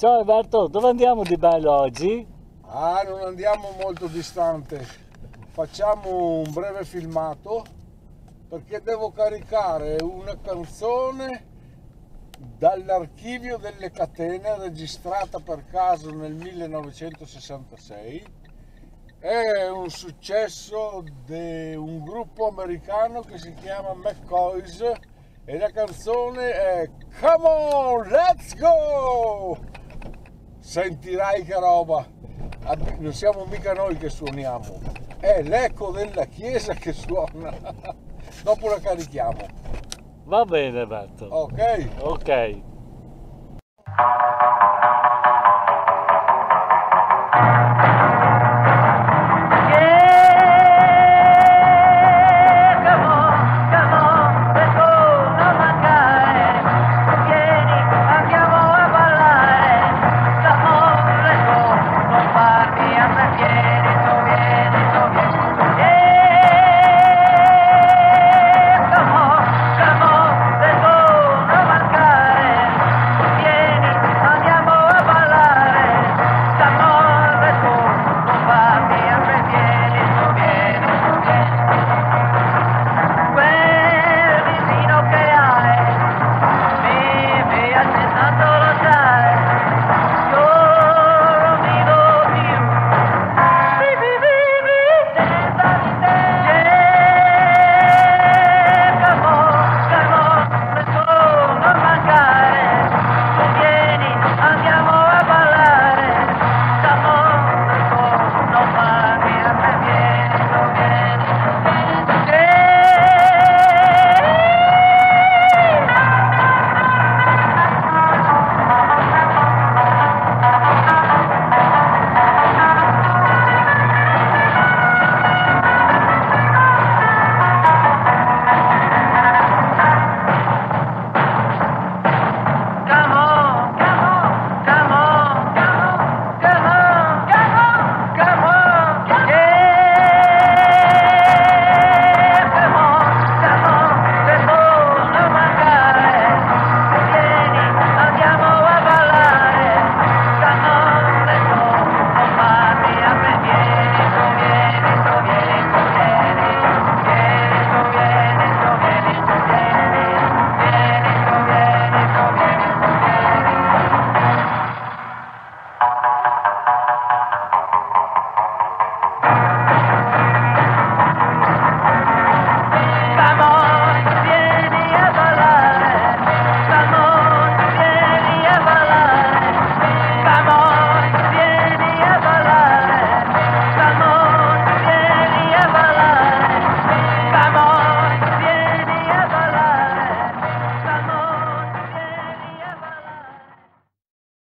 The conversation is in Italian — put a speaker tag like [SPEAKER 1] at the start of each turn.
[SPEAKER 1] Ciao Alberto, dove andiamo di bello oggi?
[SPEAKER 2] Ah, non andiamo molto distante. Facciamo un breve filmato perché devo caricare una canzone dall'archivio delle catene registrata per caso nel 1966. È un successo di un gruppo americano che si chiama McCoys e la canzone è Come on, let's go! sentirai che roba, non siamo mica noi che suoniamo, è l'eco della chiesa che suona, dopo la carichiamo.
[SPEAKER 1] Va bene Berto.
[SPEAKER 2] Ok.
[SPEAKER 1] Ok.